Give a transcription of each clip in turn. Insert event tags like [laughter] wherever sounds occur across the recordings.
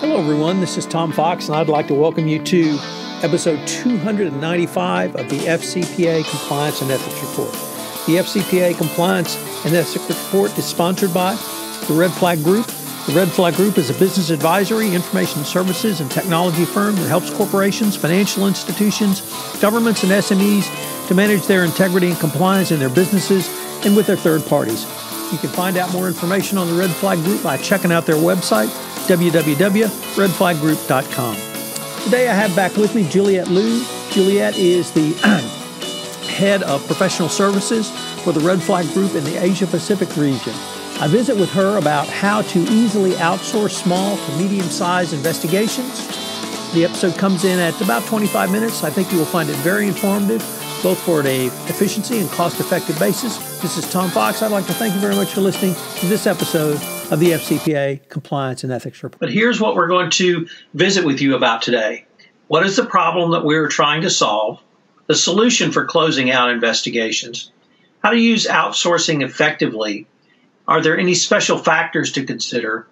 Hello, everyone. This is Tom Fox, and I'd like to welcome you to episode 295 of the FCPA Compliance and Ethics Report. The FCPA Compliance and Ethics Report is sponsored by the Red Flag Group. The Red Flag Group is a business advisory, information services, and technology firm that helps corporations, financial institutions, governments, and SMEs to manage their integrity and compliance in their businesses and with their third parties. You can find out more information on the Red Flag Group by checking out their website, www.redflaggroup.com. Today I have back with me Juliet Lui. Juliet is the [clears throat] head of professional services for the Red Flag Group in the Asia Pacific region. I visit with her about how to easily outsource small to medium sized investigations. The episode comes in at about 25 minutes. I think you will find it very informative both for a efficiency and cost-effective basis. This is Tom Fox. I'd like to thank you very much for listening to this episode of the FCPA Compliance and Ethics Report. But here's what we're going to visit with you about today. What is the problem that we're trying to solve? The solution for closing out investigations. How to use outsourcing effectively. Are there any special factors to consider?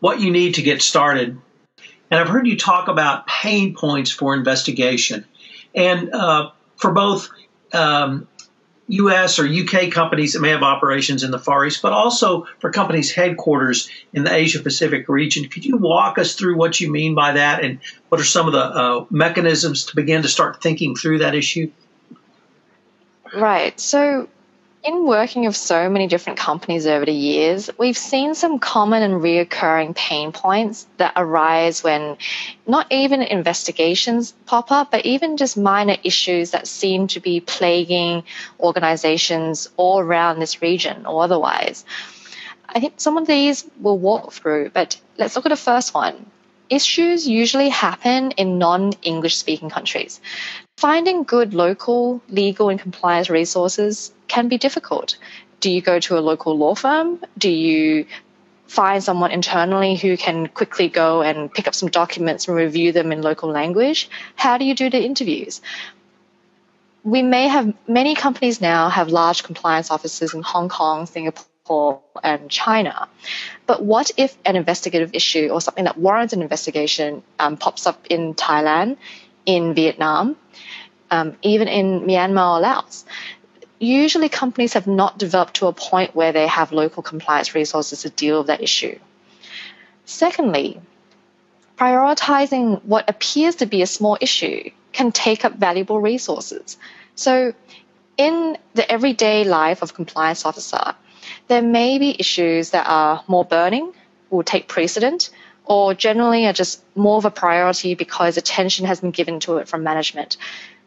What you need to get started. And I've heard you talk about pain points for investigation. And uh, for both um, U.S. or U.K. companies that may have operations in the Far East, but also for companies headquarters in the Asia Pacific region. Could you walk us through what you mean by that and what are some of the uh, mechanisms to begin to start thinking through that issue? Right. So, in working with so many different companies over the years, we've seen some common and reoccurring pain points that arise when not even investigations pop up, but even just minor issues that seem to be plaguing organizations all around this region or otherwise. I think some of these we'll walk through, but let's look at the first one. Issues usually happen in non English speaking countries. Finding good local legal and compliance resources can be difficult. Do you go to a local law firm? Do you find someone internally who can quickly go and pick up some documents and review them in local language? How do you do the interviews? We may have many companies now have large compliance offices in Hong Kong, Singapore, and China. But what if an investigative issue or something that warrants an investigation um, pops up in Thailand, in Vietnam, um, even in Myanmar or Laos. Usually, companies have not developed to a point where they have local compliance resources to deal with that issue. Secondly, prioritizing what appears to be a small issue can take up valuable resources. So, in the everyday life of a compliance officer, there may be issues that are more burning, will take precedent, or generally are just more of a priority because attention has been given to it from management.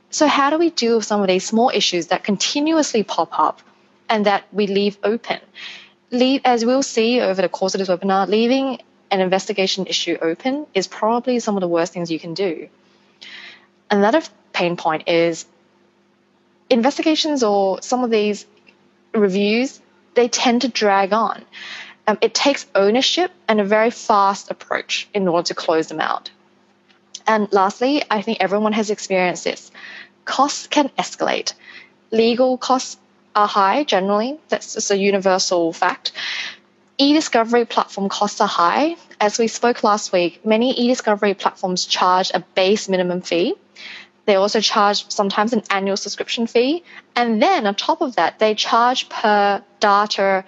So, how do we deal with some of these small issues that continuously pop up and that we leave open? Leave, as we'll see over the course of this webinar, leaving an investigation issue open is probably some of the worst things you can do. Another pain point is investigations or some of these reviews, they tend to drag on. Um, it takes ownership and a very fast approach in order to close them out. And lastly, I think everyone has experienced this. Costs can escalate. Legal costs are high generally, that's just a universal fact. E discovery platform costs are high. As we spoke last week, many e discovery platforms charge a base minimum fee. They also charge sometimes an annual subscription fee. And then on top of that, they charge per data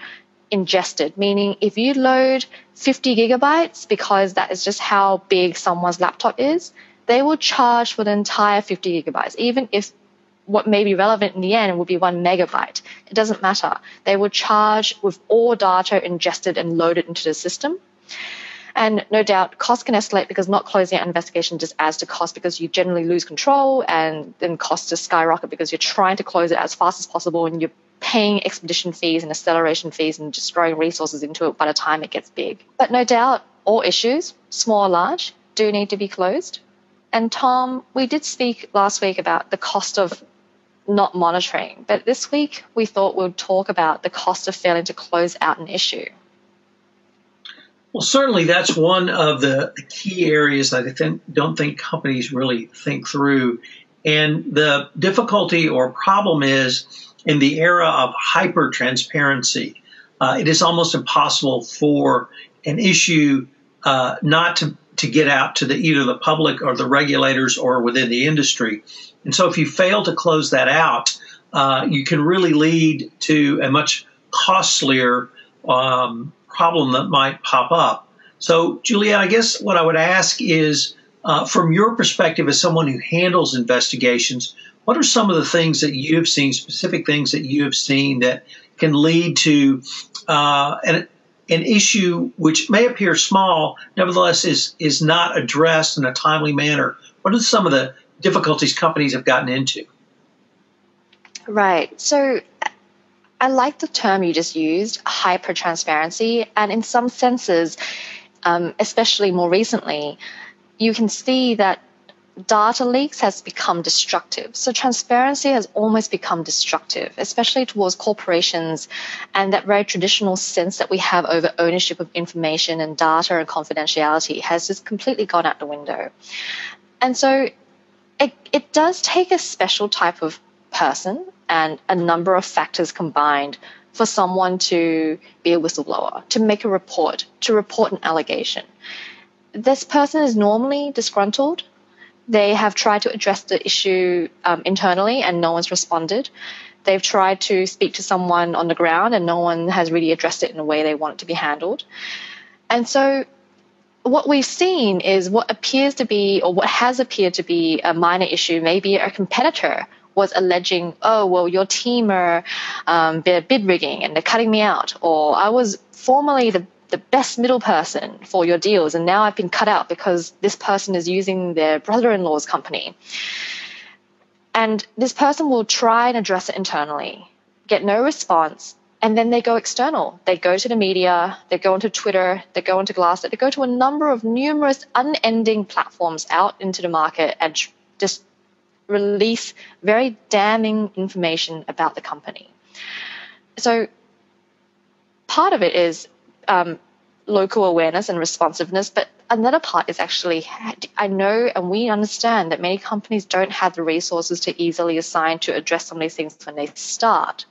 ingested, meaning if you load 50 gigabytes, because that is just how big someone's laptop is, they will charge for the entire 50 gigabytes, even if what may be relevant in the end will be one megabyte. It doesn't matter. They will charge with all data ingested and loaded into the system. And no doubt, costs can escalate because not closing an investigation just adds to cost because you generally lose control and then costs just skyrocket because you're trying to close it as fast as possible and you're paying expedition fees and acceleration fees and just throwing resources into it by the time it gets big. But no doubt, all issues, small or large, do need to be closed. And Tom, we did speak last week about the cost of not monitoring, but this week we thought we'd talk about the cost of failing to close out an issue. Well, certainly that's one of the key areas that I think, don't think companies really think through. And the difficulty or problem is in the era of hyper transparency, uh, it is almost impossible for an issue uh, not to to get out to the either the public or the regulators or within the industry. And so if you fail to close that out, uh, you can really lead to a much costlier um, problem that might pop up. So, Juliet, I guess what I would ask is uh, from your perspective as someone who handles investigations, what are some of the things that you have seen, specific things that you have seen that can lead to uh, an, an issue which may appear small, nevertheless is, is not addressed in a timely manner? What are some of the difficulties companies have gotten into? Right. So I like the term you just used, hyper transparency. And in some senses, um, especially more recently, you can see that data leaks has become destructive. So transparency has almost become destructive, especially towards corporations and that very traditional sense that we have over ownership of information and data and confidentiality has just completely gone out the window. And so it, it does take a special type of person and a number of factors combined for someone to be a whistleblower, to make a report, to report an allegation. This person is normally disgruntled. They have tried to address the issue um, internally and no one's responded. They've tried to speak to someone on the ground and no one has really addressed it in a way they want it to be handled. And so what we've seen is what appears to be, or what has appeared to be a minor issue, maybe a competitor was alleging, oh, well, your team are um, bid rigging and they're cutting me out, or I was formerly the the best middle person for your deals, and now I've been cut out because this person is using their brother-in-law's company. And this person will try and address it internally, get no response, and then they go external. They go to the media, they go onto Twitter, they go onto Glassdoor, they go to a number of numerous unending platforms out into the market and just release very damning information about the company. So part of it is um, local awareness and responsiveness, but another part is actually I know and we understand that many companies don't have the resources to easily assign to address some of these things when they start.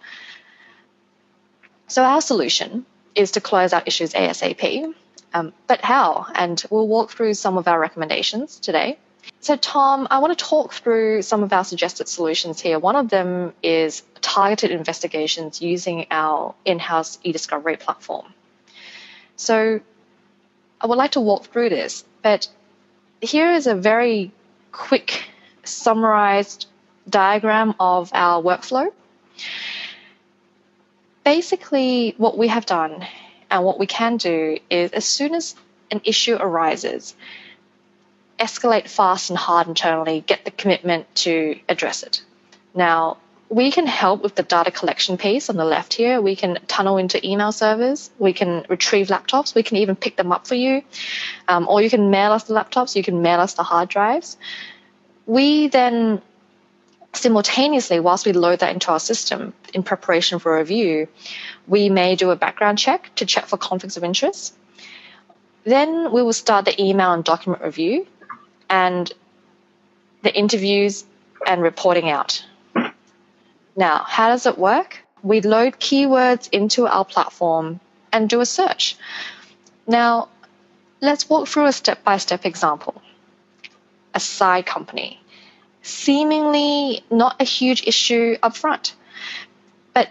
So our solution is to close out issues ASAP. Um, but how? And we'll walk through some of our recommendations today. So, Tom, I want to talk through some of our suggested solutions here. One of them is targeted investigations using our in house e discovery platform. So, I would like to walk through this, but here is a very quick summarized diagram of our workflow. Basically, what we have done and what we can do is as soon as an issue arises, escalate fast and hard internally, get the commitment to address it. Now, we can help with the data collection piece on the left here. We can tunnel into email servers. We can retrieve laptops. We can even pick them up for you. Um, or you can mail us the laptops. You can mail us the hard drives. We then simultaneously, whilst we load that into our system in preparation for review, we may do a background check to check for conflicts of interest. Then we will start the email and document review and the interviews and reporting out. Now, how does it work? We load keywords into our platform and do a search. Now, let's walk through a step by step example. A side company, seemingly not a huge issue up front. But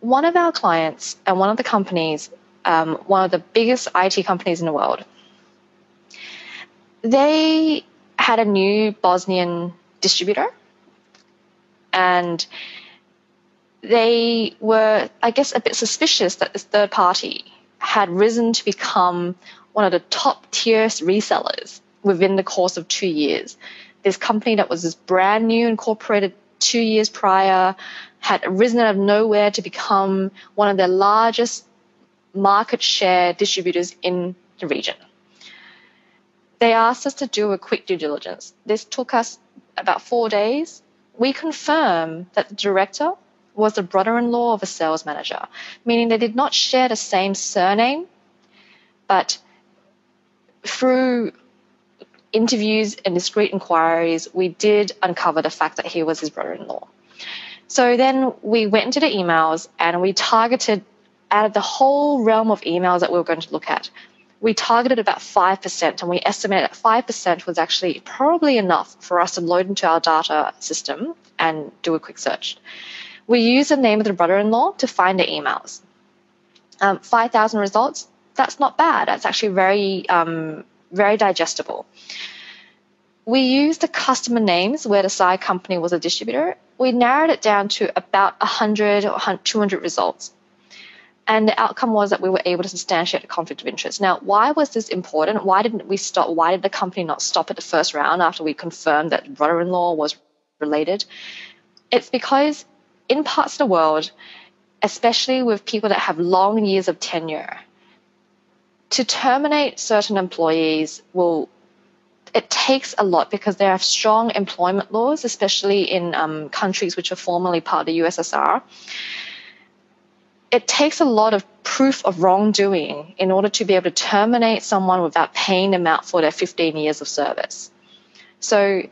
one of our clients and one of the companies, um, one of the biggest IT companies in the world, they had a new Bosnian distributor and they were, I guess, a bit suspicious that this third party had risen to become one of the top tier resellers within the course of two years. This company that was this brand new incorporated two years prior had risen out of nowhere to become one of the largest market share distributors in the region. They asked us to do a quick due diligence. This took us about four days. We confirmed that the director was the brother in law of a sales manager, meaning they did not share the same surname, but through interviews and discreet inquiries, we did uncover the fact that he was his brother in law. So then we went into the emails and we targeted out of the whole realm of emails that we were going to look at, we targeted about 5%, and we estimated that 5% was actually probably enough for us to load into our data system and do a quick search. We used the name of the brother in law to find the emails. Um, 5,000 results, that's not bad. That's actually very, um, very digestible. We used the customer names where the side company was a distributor. We narrowed it down to about 100 or 200 results. And the outcome was that we were able to substantiate a conflict of interest. Now, why was this important? Why didn't we stop? Why did the company not stop at the first round after we confirmed that brother in law was related? It's because in parts of the world, especially with people that have long years of tenure, to terminate certain employees will it takes a lot because there are strong employment laws, especially in um, countries which were formerly part of the USSR it takes a lot of proof of wrongdoing in order to be able to terminate someone without paying them out for their 15 years of service. So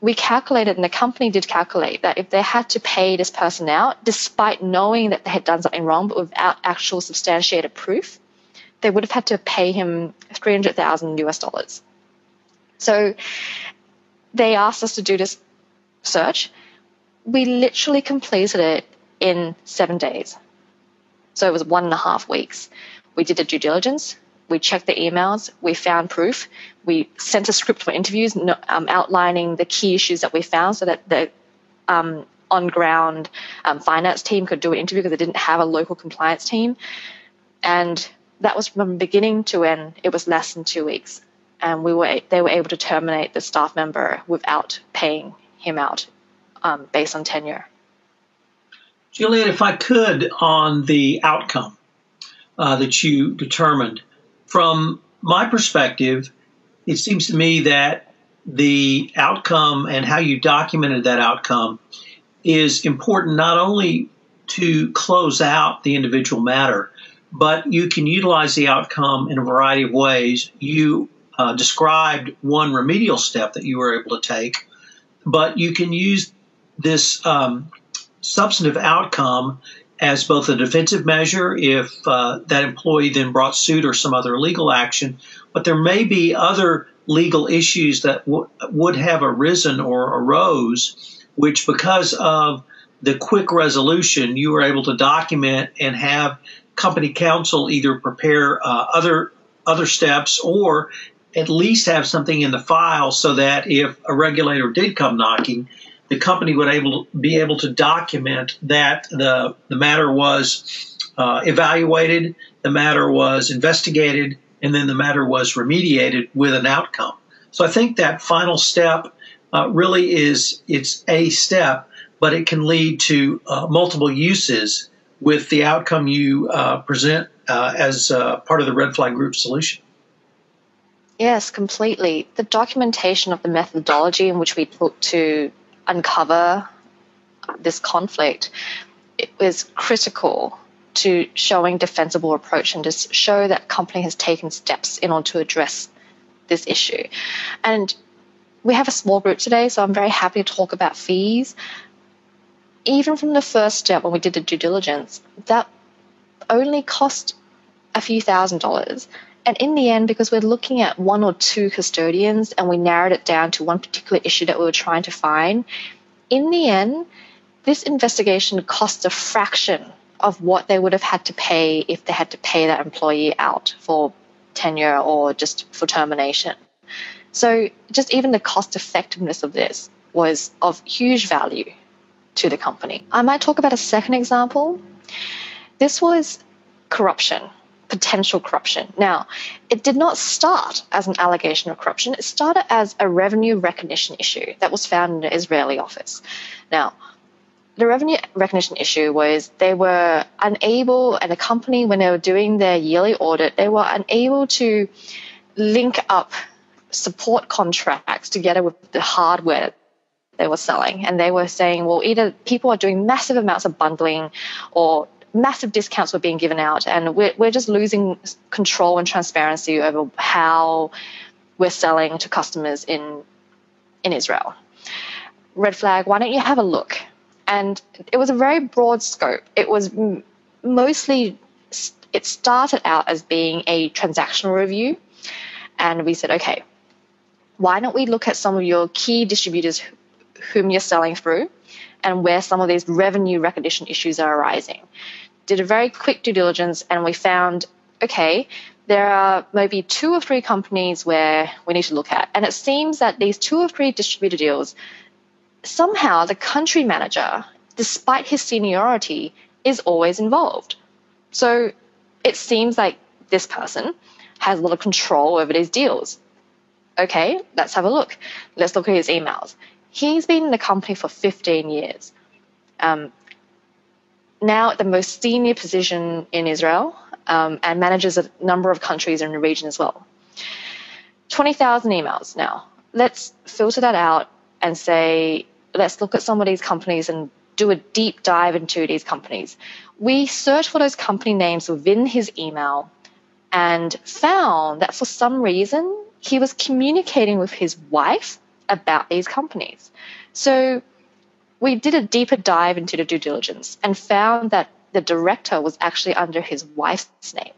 we calculated, and the company did calculate, that if they had to pay this person out, despite knowing that they had done something wrong, but without actual substantiated proof, they would have had to pay him 300,000 US dollars. So they asked us to do this search. We literally completed it in seven days. So it was one and a half weeks. We did the due diligence. We checked the emails. We found proof. We sent a script for interviews um, outlining the key issues that we found so that the um, on ground um, finance team could do an interview because they didn't have a local compliance team. And that was from beginning to end, it was less than two weeks. And we were they were able to terminate the staff member without paying him out um, based on tenure. Juliet, if I could, on the outcome uh, that you determined, from my perspective, it seems to me that the outcome and how you documented that outcome is important not only to close out the individual matter, but you can utilize the outcome in a variety of ways. You uh, described one remedial step that you were able to take, but you can use this um, substantive outcome as both a defensive measure if uh, that employee then brought suit or some other legal action, but there may be other legal issues that w- would have arisen or arose, which because of the quick resolution, you were able to document and have company counsel either prepare uh, other other steps or at least have something in the file so that if a regulator did come knocking, the company would able be able to document that the the matter was uh, evaluated, the matter was investigated, and then the matter was remediated with an outcome. So I think that final step uh, really is it's a step, but it can lead to uh, multiple uses with the outcome you uh, present uh, as uh, part of the red flag group solution. Yes, completely. The documentation of the methodology in which we took to uncover this conflict, it was critical to showing defensible approach and just show that company has taken steps in order to address this issue. And we have a small group today, so I'm very happy to talk about fees. Even from the first step when we did the due diligence, that only cost a few thousand dollars. And in the end, because we're looking at one or two custodians and we narrowed it down to one particular issue that we were trying to find, in the end, this investigation cost a fraction of what they would have had to pay if they had to pay that employee out for tenure or just for termination. So, just even the cost effectiveness of this was of huge value to the company. I might talk about a second example. This was corruption potential corruption. Now, it did not start as an allegation of corruption, it started as a revenue recognition issue that was found in the Israeli office. Now, the revenue recognition issue was they were unable, and the company, when they were doing their yearly audit, they were unable to link up support contracts together with the hardware they were selling. And they were saying, well, either people are doing massive amounts of bundling or massive discounts were being given out, and we're, we're just losing control and transparency over how we're selling to customers in in Israel. Red flag. Why don't you have a look? And it was a very broad scope. It was mostly it started out as being a transactional review. And we said, okay, why don't we look at some of your key distributors whom you're selling through and where some of these revenue recognition issues are arising? Did a very quick due diligence and we found, okay, there are maybe two or three companies where we need to look at. And it seems that these two or three distributor deals, somehow the country manager, despite his seniority, is always involved. So it seems like this person has a lot of control over these deals. Okay, let's have a look. Let's look at his emails. He's been in the company for 15 years. Um, now at the most senior position in Israel um, and manages a number of countries in the region as well. 20,000 emails now. Let's filter that out and say, let's look at some of these companies and do a deep dive into these companies. We searched for those company names within his email and found that for some reason he was communicating with his wife about these companies. So we did a deeper dive into the due diligence and found that the director was actually under his wife's name.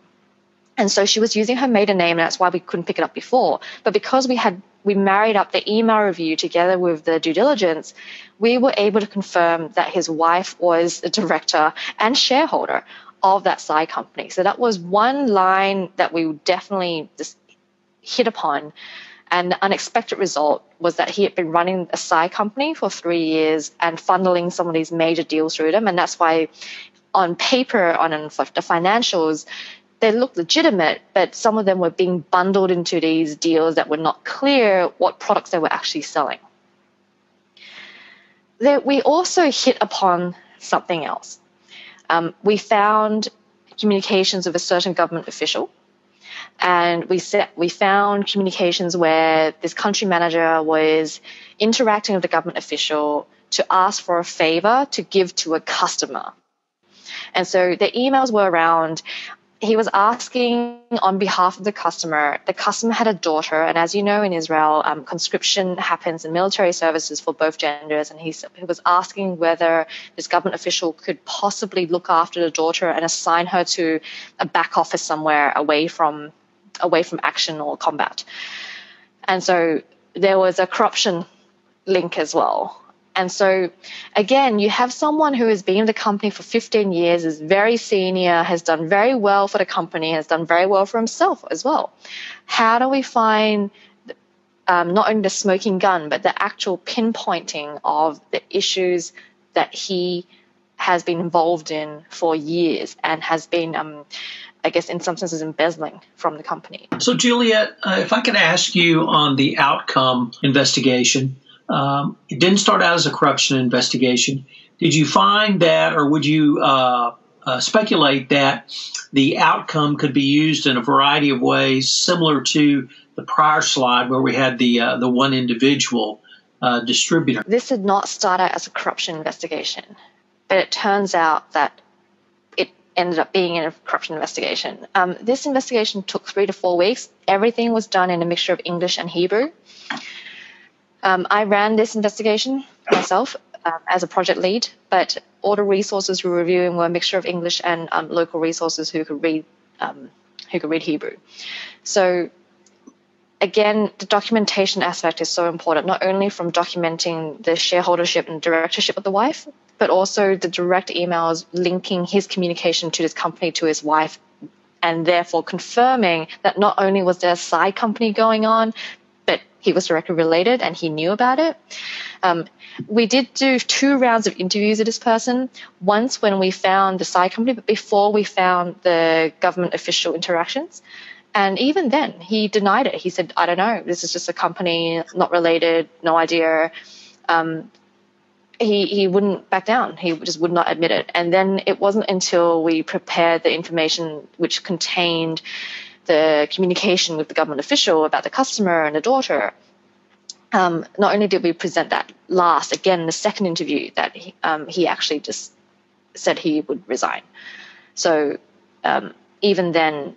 And so she was using her maiden name, and that's why we couldn't pick it up before. But because we had we married up the email review together with the due diligence, we were able to confirm that his wife was a director and shareholder of that side company. So that was one line that we definitely just hit upon. And the unexpected result was that he had been running a side company for three years and funneling some of these major deals through them. And that's why on paper, on the financials, they looked legitimate, but some of them were being bundled into these deals that were not clear what products they were actually selling. There, we also hit upon something else. Um, we found communications of a certain government official, and we set, we found communications where this country manager was interacting with the government official to ask for a favor to give to a customer. And so the emails were around he was asking on behalf of the customer. The customer had a daughter, and as you know, in Israel, um, conscription happens in military services for both genders. And he, he was asking whether this government official could possibly look after the daughter and assign her to a back office somewhere away from away from action or combat. And so there was a corruption link as well. And so, again, you have someone who has been in the company for 15 years, is very senior, has done very well for the company, has done very well for himself as well. How do we find um, not only the smoking gun, but the actual pinpointing of the issues that he has been involved in for years and has been, um, I guess, in some senses, embezzling from the company? So, Juliet, uh, if I could ask you on the outcome investigation. Um, it didn't start out as a corruption investigation. Did you find that, or would you uh, uh, speculate that the outcome could be used in a variety of ways, similar to the prior slide where we had the uh, the one individual uh, distributor? This did not start out as a corruption investigation, but it turns out that it ended up being a corruption investigation. Um, this investigation took three to four weeks. Everything was done in a mixture of English and Hebrew. Um, I ran this investigation myself um, as a project lead, but all the resources we were reviewing were a mixture of English and um, local resources who could read um, who could read Hebrew. So again, the documentation aspect is so important, not only from documenting the shareholdership and directorship of the wife, but also the direct emails linking his communication to this company to his wife and therefore confirming that not only was there a side company going on, he was directly related and he knew about it. Um, we did do two rounds of interviews with this person. Once when we found the side company, but before we found the government official interactions. And even then, he denied it. He said, I don't know, this is just a company, not related, no idea. Um, he, he wouldn't back down. He just would not admit it. And then it wasn't until we prepared the information which contained the communication with the government official about the customer and the daughter. Um, not only did we present that last, again, the second interview, that he, um, he actually just said he would resign. So um, even then,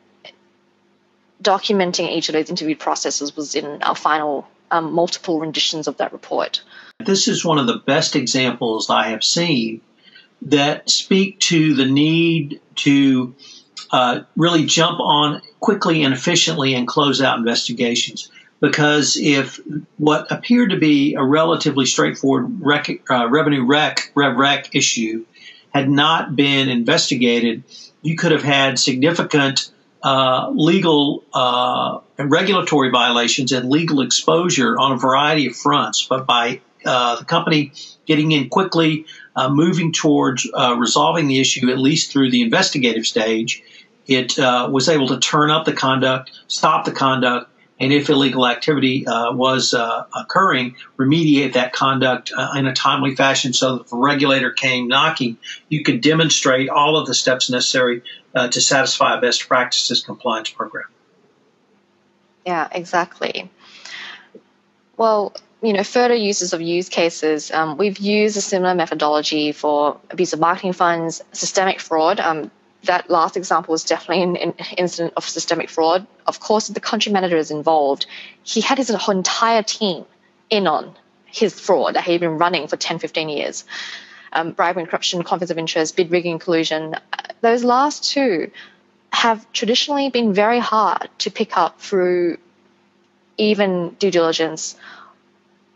documenting each of those interview processes was in our final um, multiple renditions of that report. This is one of the best examples I have seen that speak to the need to uh, really jump on quickly and efficiently and close out investigations. Because if what appeared to be a relatively straightforward rec, uh, revenue rec, rev rec issue had not been investigated, you could have had significant uh, legal uh, and regulatory violations and legal exposure on a variety of fronts. But by uh, the company getting in quickly, uh, moving towards uh, resolving the issue, at least through the investigative stage, it uh, was able to turn up the conduct, stop the conduct, and if illegal activity uh, was uh, occurring, remediate that conduct uh, in a timely fashion so that if a regulator came knocking, you could demonstrate all of the steps necessary to satisfy a best practices compliance program. Yeah, exactly. Well, you know, further uses of use cases, um, we've used a similar methodology for abuse of marketing funds, systemic fraud. Um, that last example was definitely an, an, incident of systemic fraud. Of course, the country manager is involved. He had his entire team in on his fraud that he'd been running for 10, 15 years. Um, bribery and corruption, conflicts of interest, bid rigging, collusion. Those last two have traditionally been very hard to pick up through even due diligence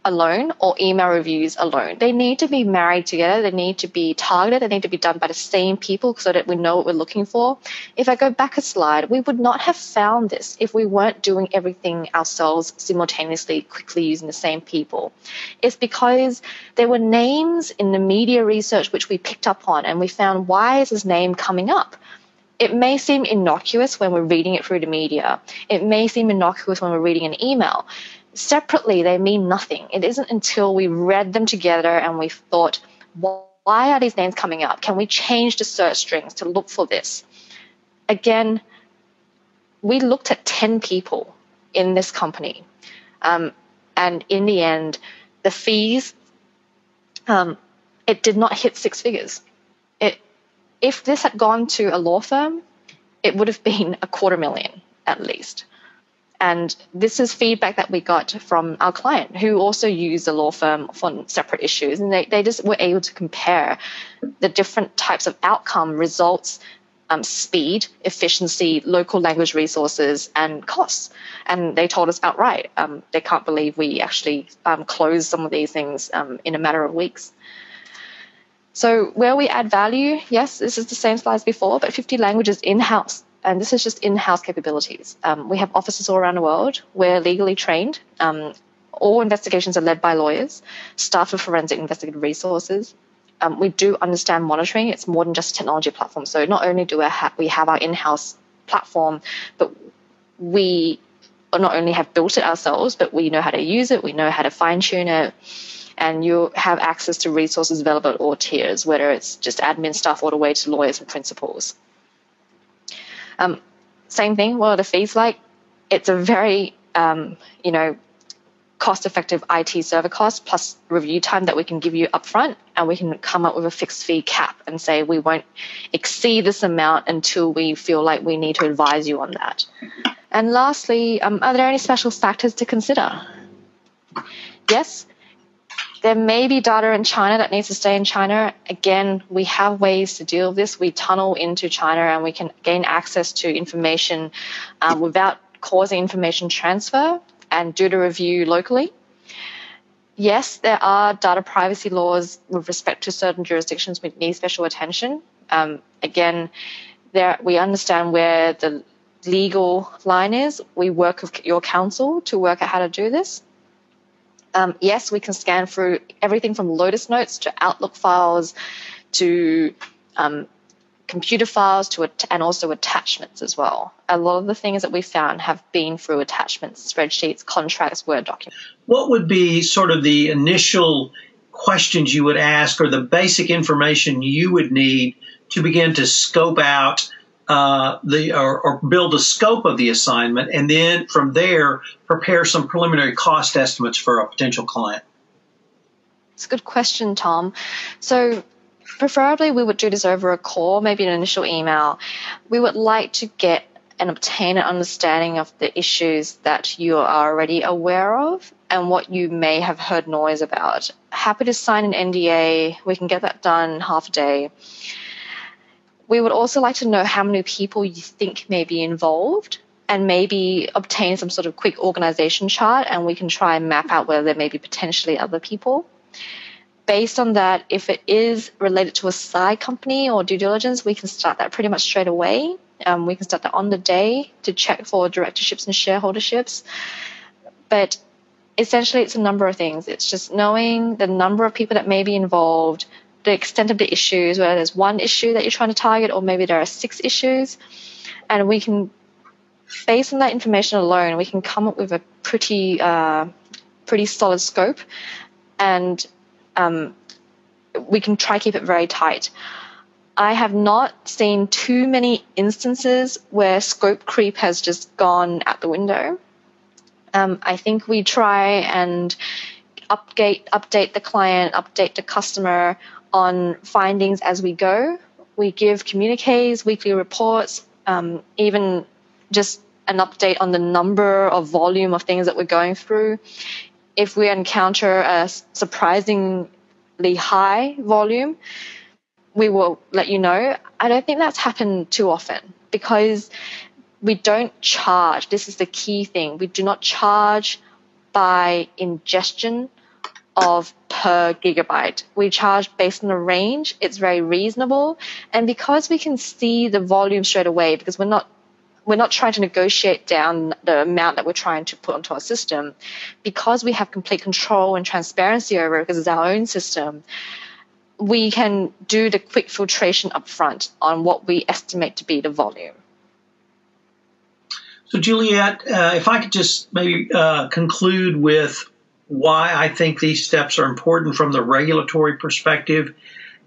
alone or email reviews alone. They need to be married together. They need to be targeted. They need to be done by the same people so that we know what we're looking for. If I go back a slide, we would not have found this if we weren't doing everything ourselves simultaneously, quickly using the same people. It's because there were names in the media research which we picked up on and we found why is his name coming up? it may seem innocuous when we're reading it through the media. It may seem innocuous when we're reading an email separately they mean nothing. It isn't until we read them together and we thought, why are these names coming up? Can we change the search strings to look for this? Again, we looked at 10 people in this company. Um, and in the end, the fees, um, it did not hit six figures. It, if this had gone to a law firm, it would have been a quarter million at least. And this is feedback that we got from our client who also used a law firm for separate issues. And they, they just were able to compare the different types of outcome results, um, speed, efficiency, local language resources, and costs. And they told us outright um, they can't believe we actually um, closed some of these things um, in a matter of weeks. So, where we add value, yes, this is the same slide as before, but 50 languages in house and this is just in-house capabilities. Um, we have offices all around the world. We're legally trained. Um, all investigations are led by lawyers, staff of forensic investigative resources. Um, we do understand monitoring. It's more than just a technology platform. So not only do we, ha- we have our in-house platform, but we not only have built it ourselves, but we know how to use it. We know how to fine tune it. And you have access to resources available at all tiers, whether it's just admin staff all the way to lawyers and principals. Um, same thing. What are the fees like? It's a very, um, you know, cost-effective IT server cost plus review time that we can give you upfront, and we can come up with a fixed fee cap and say we won't exceed this amount until we feel like we need to advise you on that. And lastly, um, are there any special factors to consider? Yes, there may be data in China that needs to stay in China. Again, we have ways to deal with this. We tunnel into China and we can gain access to information um, without causing information transfer and do the review locally. Yes, there are data privacy laws with respect to certain jurisdictions which need special attention. Um, again, there we understand where the legal line is. We work with your counsel to work out how to do this. Um, yes, we can scan through everything from Lotus Notes to Outlook files to um, computer files to and also attachments as well. A lot of the things that we found have been through attachments, spreadsheets, contracts, Word documents. What would be sort of the initial questions you would ask or the basic information you would need to begin to scope out uh, the or, or, build a scope of the assignment, and then from there prepare some preliminary cost estimates for a potential client? It's a good question, Tom. So preferably we would do this over a call, maybe an initial email. We would like to get and obtain an understanding of the issues that you are already aware of and what you may have heard noise about. Happy to sign an NDA. We can get that done half a day We would also like to know how many people you think may be involved and maybe obtain some sort of quick organization chart and we can try and map out whether there may be potentially other people. Based on that, if it is related to a side company or due diligence, we can start that pretty much straight away. Um, we can start that on the day to check for directorships and shareholderships. But essentially, it's a number of things. It's just knowing the number of people that may be involved, the extent of the issues, whether there's one issue that you're trying to target or maybe there are six issues. And we can based on that information alone, we can come up with a pretty uh, pretty solid scope, and um, we can try keep it very tight. I have not seen too many instances where scope creep has just gone out the window. Um, I think we try and update update the client, update the customer on findings as we go. We give communiques, weekly reports, um, even just an update on the number or volume of things that we're going through. If we encounter a surprisingly high volume, we will let you know. I don't think that's happened too often because we don't charge. This is the key thing. We do not charge by ingestion of per gigabyte. We charge based on the range. It's very reasonable. And because we can see the volume straight away, because we're not we're not trying to negotiate down the amount that we're trying to put onto our system because we have complete control and transparency over it because it's our own system we can do the quick filtration upfront on what we estimate to be the volume so juliet uh, if i could just maybe uh, conclude with why i think these steps are important from the regulatory perspective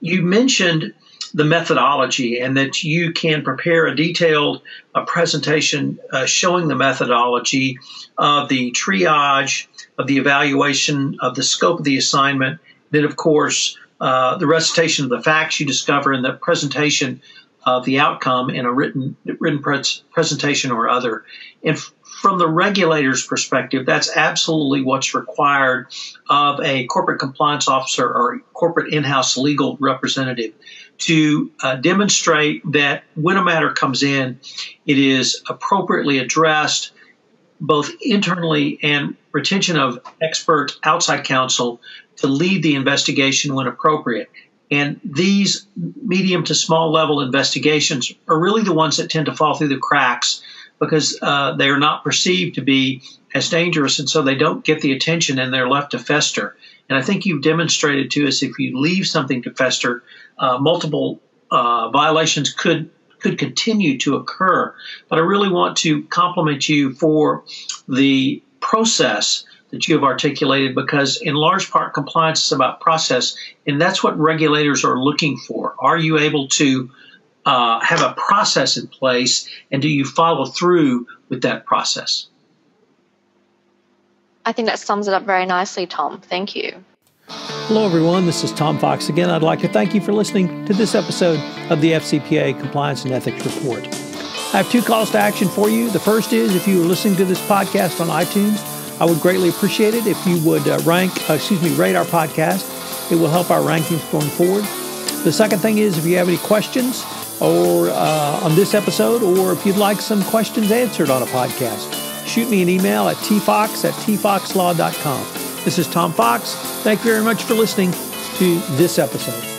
you mentioned the methodology and that you can prepare a detailed uh, presentation uh, showing the methodology of the triage, of the evaluation, of the scope of the assignment, then, of course, uh, the recitation of the facts you discover and the presentation of the outcome in a written written pre- presentation or other. And from the regulator's perspective, that's absolutely what's required of a corporate compliance officer or corporate in-house legal representative to uh, demonstrate that when a matter comes in, it is appropriately addressed, both internally and retention of expert outside counsel to lead the investigation when appropriate. And these medium to small level investigations are really the ones that tend to fall through the cracks because uh, they are not perceived to be as dangerous, and so they don't get the attention and they're left to fester. And I think you've demonstrated to us if you leave something to fester, uh, multiple uh, violations could could continue to occur. But I really want to compliment you for the process that you have articulated because, in large part, compliance is about process, and that's what regulators are looking for. Are you able to uh, have a process in place, and do you follow through with that process? I think that sums it up very nicely, Tom. Thank you. Hello, everyone. This is Tom Fox again. I'd like to thank you for listening to this episode of the FCPA Compliance and Ethics Report. I have two calls to action for you. The first is if you are listening to this podcast on iTunes, I would greatly appreciate it if you would uh, rank, uh, excuse me, rate our podcast. It will help our rankings going forward. The second thing is if you have any questions or uh, on this episode, or if you'd like some questions answered on a podcast, shoot me an email at tfox at tfoxlaw.com. This is Tom Fox. Thank you very much for listening to this episode.